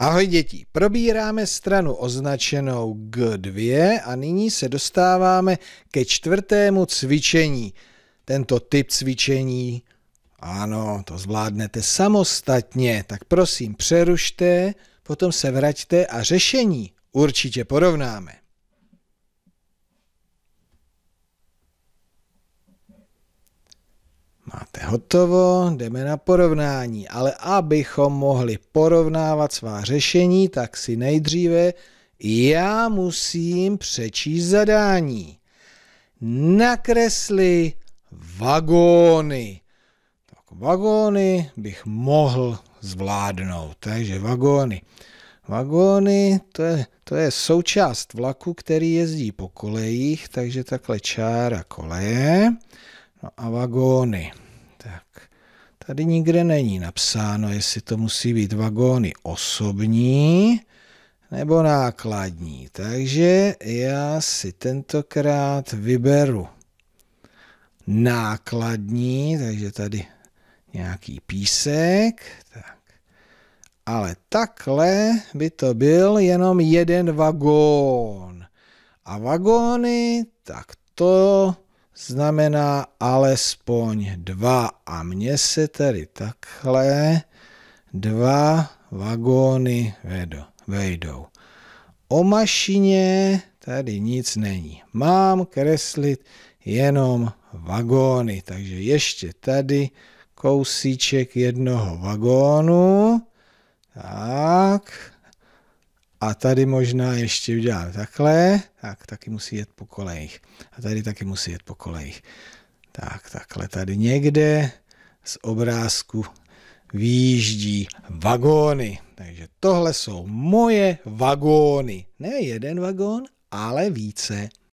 Ahoj děti, probíráme stranu označenou G2 a nyní se dostáváme ke čtvrtému cvičení. Tento typ cvičení, ano, to zvládnete samostatně, tak prosím přerušte, potom se vraťte a řešení určitě porovnáme. Hotovo, jdeme na porovnání, ale abychom mohli porovnávat svá řešení, tak si nejdříve já musím přečíst zadání. Nakresli vagóny. Tak vagóny bych mohl zvládnout, takže vagóny. Vagóny, to je, to je součást vlaku, který jezdí po kolejích, takže takhle čára koleje. No a vagóny. Tak, tady nikde není napsáno, jestli to musí být vagóny osobní nebo nákladní. Takže já si tentokrát vyberu nákladní, takže tady nějaký písek. Tak. Ale takhle by to byl jenom jeden vagón. A vagóny, tak to znamená alespoň dva. A mně se tady takhle dva vagóny vejdou. O mašině tady nic není. Mám kreslit jenom vagóny, takže ještě tady kousíček jednoho vagónu. Tak, a tady možná ještě udělám takhle, tak taky musí jet po kolejích. A tady taky musí jet po kolejích. Tak, takhle tady někde z obrázku výjíždí vagóny. Takže tohle jsou moje vagóny. Ne jeden vagón, ale více.